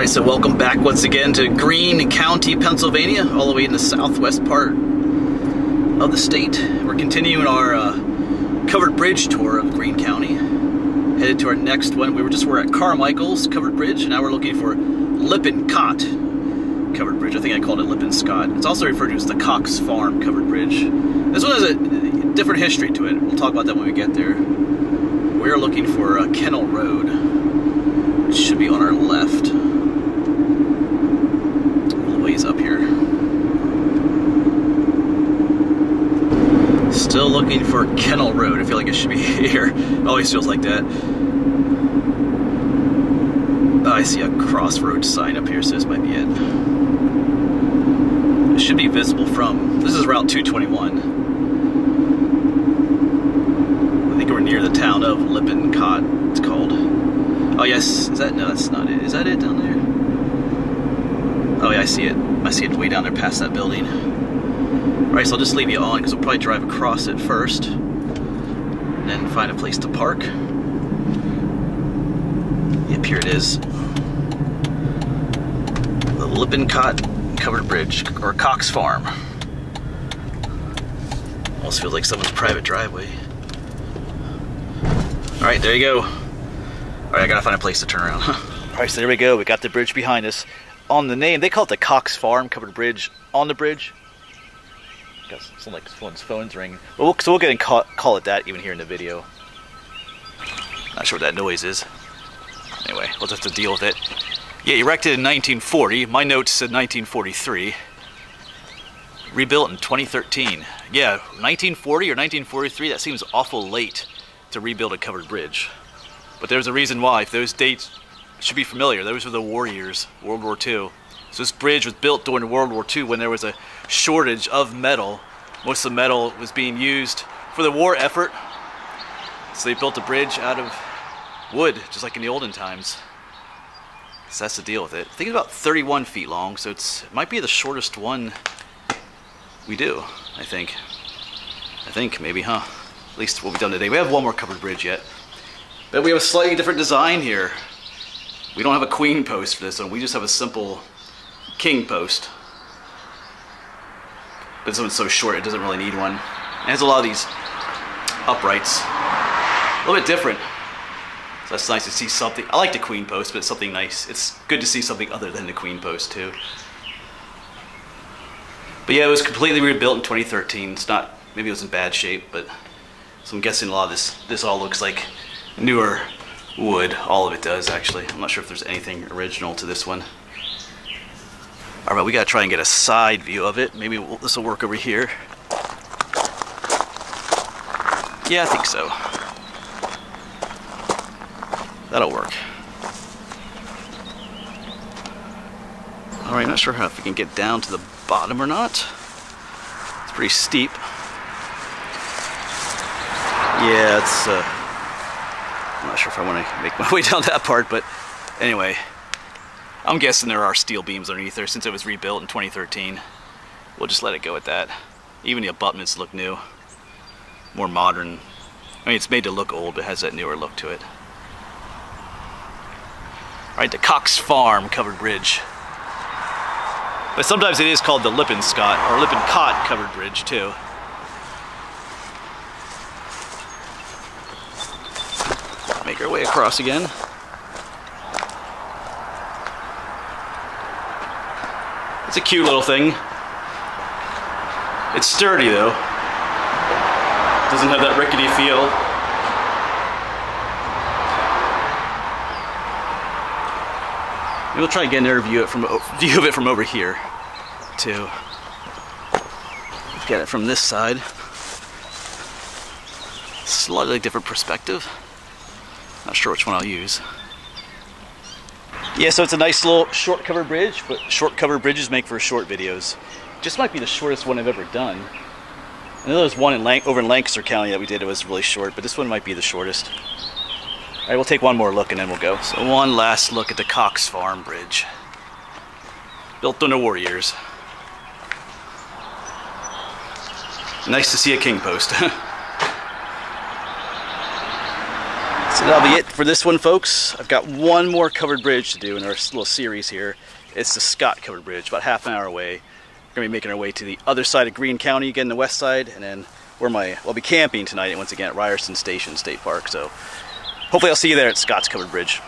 right, so welcome back once again to Greene County, Pennsylvania, all the way in the southwest part of the state. We're continuing our uh, covered bridge tour of Greene County. Headed to our next one. We were just we're at Carmichael's covered bridge, and now we're looking for Lippincott covered bridge. I think I called it Lippincott. It's also referred to as the Cox Farm covered bridge. This one has a different history to it. We'll talk about that when we get there. We're looking for uh, Kennel Road, should be on our left. A little ways up here. Still looking for Kennel Road. I feel like it should be here. Always feels like that. Oh, I see a crossroads sign up here, so this might be it. It should be visible from, this is Route 221. I think we're near the town of Lippincott, it's called. Oh yes, is that, no that's not it. Is that it down there? Oh yeah, I see it. I see it way down there past that building. Alright, so I'll just leave you on because we'll probably drive across it first. And then find a place to park. Yep, here it is. The Lippincott Covered Bridge, or Cox Farm. Almost feels like someone's private driveway. Alright, there you go. Alright, I gotta find a place to turn around. Alright, so there we go. We got the bridge behind us. On the name, they call it the Cox Farm Covered Bridge. On the bridge, got some like someone's phone's ringing. But we'll, so we'll get and call, call it that even here in the video. Not sure what that noise is. Anyway, we'll just have to deal with it. Yeah, erected in 1940. My notes said 1943. Rebuilt in 2013. Yeah, 1940 or 1943, that seems awful late to rebuild a covered bridge. But there's a reason why. If those dates should be familiar, those were the war years, World War II. So this bridge was built during World War II when there was a shortage of metal. Most of the metal was being used for the war effort. So they built a bridge out of wood, just like in the olden times. So that's the deal with it. I think it's about 31 feet long, so it's it might be the shortest one we do, I think. I think, maybe, huh? At least what we've done today. We have one more covered bridge yet. But we have a slightly different design here. We don't have a queen post for this one. We just have a simple king post. But this one's so short, it doesn't really need one. It has a lot of these uprights. A little bit different. So that's nice to see something. I like the queen post, but it's something nice. It's good to see something other than the queen post too. But yeah, it was completely rebuilt in 2013. It's not, maybe it was in bad shape, but so I'm guessing a lot of this, this all looks like newer wood. All of it does actually. I'm not sure if there's anything original to this one. All right, we gotta try and get a side view of it. Maybe we'll, this will work over here. Yeah, I think so. That'll work. All right, not sure how if we can get down to the bottom or not. It's pretty steep. Yeah, it's, uh, I'm not sure if I want to make my way down that part, but anyway. I'm guessing there are steel beams underneath there since it was rebuilt in 2013. We'll just let it go at that. Even the abutments look new. More modern. I mean, it's made to look old, but it has that newer look to it. All right, the Cox Farm covered bridge. But sometimes it is called the Lippincott or Lippincott covered bridge too. Make our way across again. It's a cute little thing. It's sturdy though. Doesn't have that rickety feel. Maybe we'll try again to view it from view of it from over here too. Get it from this side. Slightly different perspective. Not sure which one I'll use. Yeah, so it's a nice little short cover bridge, but short cover bridges make for short videos. Just might be the shortest one I've ever done. I know there's one in over in Lancaster County that we did, it was really short, but this one might be the shortest. All right, we'll take one more look and then we'll go. So one last look at the Cox Farm Bridge. Built during the war years. Nice to see a king post. So that'll be it for this one, folks. I've got one more covered bridge to do in our little series here. It's the Scott covered bridge, about half an hour away. We're gonna be making our way to the other side of Greene County, again, the west side, and then where my, I'll be camping tonight, once again, at Ryerson Station State Park. So hopefully I'll see you there at Scott's covered bridge.